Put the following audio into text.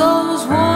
goes one.